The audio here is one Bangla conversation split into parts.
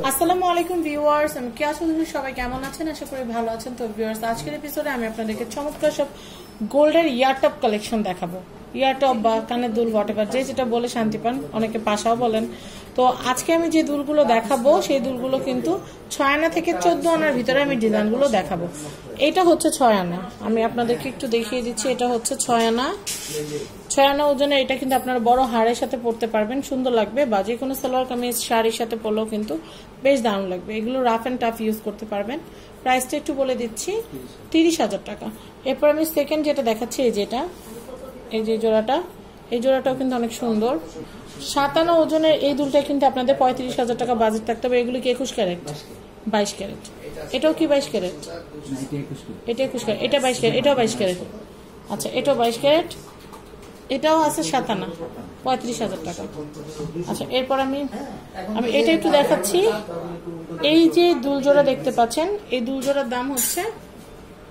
আসসালামু আলাইকুম ভিউয়ার্স আমি কি আসলে সবাই কেমন আছেন? আশা করি ভালো আছেন। তো ভিউয়ার্স আজকের এপিসোডে আমি আপনাদেরকে চমৎকার সব গোল্ডের ইয়ারটপ কালেকশন দেখাবো। ইয়ারটপ বা কানের দুল হোয়াট যে যেটা বলে শান্তি পান, অনেকে পাশাও বলেন। তো আজকে আমি যে দুলগুলো দেখাবো, সেই দুলগুলো কিন্তু ছয় আনা থেকে চোদ্দ আনার ভিতরে আমি ডিজাইনগুলো দেখাবো। এটা হচ্ছে ছয় আনা আমি আপনাদেরকে একটু দেখিয়ে দিচ্ছি, এটা হচ্ছে ছয় আনা ছয় আনা ওজনে এটা কিন্তু আপনারা বড় হাড়ের সাথে পরতে পারবেন, সুন্দর লাগবে, বা যে কোনো সালোয়ার কামিজ, শাড়ির সাথে পরলেও কিন্তু বেশ দারুণ লাগবে। এগুলো রাফ অ্যান্ড টাফ ইউজ করতে পারবেন। প্রাইসটা একটু বলে দিচ্ছি, তিরিশ হাজার টাকা। এরপর আমি সেকেন্ড যেটা দেখাচ্ছি, এই যেটা। এই যে জোড়াটা, এই জোড়াটাও কিন্তু অনেক সুন্দর। সাতান্ন ওজনের এই দুলটা কিন্তু আপনাদের পঁয়ত্রিশ হাজার টাকা বাজেট থাকতে হবে। এগুলো কি একুশ ক্যারেট? বাইশ ক্যারেট। এটাও কি বাইশ ক্যারেট? এটা একুশ ক্যারেট। এটা বাইশ ক্যারেট, এটাও বাইশ ক্যারেট। আচ্ছা এটাও বাইশ ক্যারেট। এটাও আছে সাতানা পঁয়ত্রিশ হাজার টাকা। আচ্ছা এরপর আমি আমি এটা একটু দেখাচ্ছি। এই যে দুলজোড়া দেখতে পাচ্ছেন, এই দুলজোড়ার দাম হচ্ছে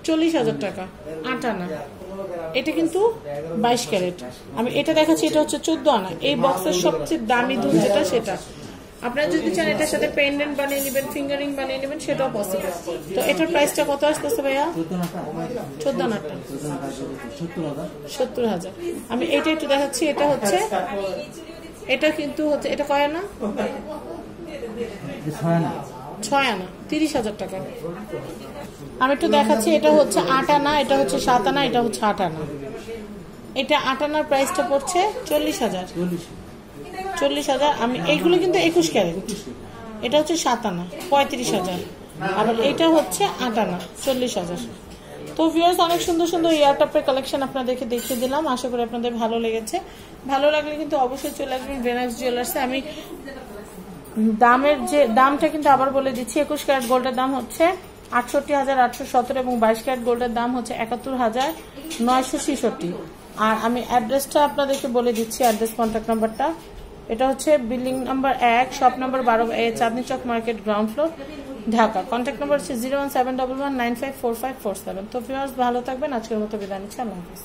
চল্লিশ হাজার টাকা আট আনা এটা কিন্তু বাইশ ক্যারেট। আমি এটা দেখাচ্ছি, এটা হচ্ছে চোদ্দ আনা। এই বক্সের সবচেয়ে দামি দুধ যেটা, সেটা। আপনারা যদি চান এটার সাথে পেন্ডেন্ট বানিয়ে নেবেন ফিঙ্গারিং বানিয়ে নেবেন, সেটাও পসিবল তো এটার প্রাইসটা কত আসতেছে ভাইয়া? চোদ্দ আনারটা সত্তর হাজার। আমি এটা একটু দেখাচ্ছি, এটা হচ্ছে এটা কিন্তু হচ্ছে এটা কয় আনা। ছয় আনা, তিরিশ হাজার টাকা। আমি একটু দেখাচ্ছি, এটা হচ্ছে আট আনা, এটা হচ্ছে সাত আনা, এটা হচ্ছে আট আনা। এটা আট আনার প্রাইসটা পড়ছে চল্লিশ হাজার। চল্লিশ হাজার, আমি এইগুলো কিন্তু একুশ ক্যারেট। এটা হচ্ছে সাত আনা, পঁয়ত্রিশ হাজার। আবার এটা হচ্ছে আট আনা, চল্লিশ হাজার। তো ভিউয়ার্স অনেক সুন্দর সুন্দর ইয়ারটপের কালেকশন আপনাদেরকে দেখিয়ে দিলাম। আশা করি আপনাদের ভালো লেগেছে। ভালো লাগলে কিন্তু অবশ্যই চলে আসবেন ভেনাক্স জুয়েলার্সে আমি দামের যে, দামটা কিন্তু আবার বলে দিচ্ছি, একুশ ক্যারেট গোল্ডের দাম হচ্ছে আটষট্টি হাজার আটশো সতেরো এবং বাইশ ক্যারেট গোল্ডের দাম হচ্ছে একাত্তর হাজার নয়শো ছেষট্টি। আর আমি অ্যাড্রেসটা আপনাদেরকে বলে দিচ্ছি, অ্যাড্রেস কন্ট্যাক্ট নাম্বারটা। এটা হচ্ছে বিল্ডিং নাম্বার এক, শপ নাম্বার বারো A, Chandni Chowk market, ground floor, Dhaka. Contact number হচ্ছে zero one seven double one nine five four five four seven. তো ভিউয়ার্স, ভালো থাকবেন। আজকের মতো বিদায় নিচ্ছি। আল্লাহ হাফিজ।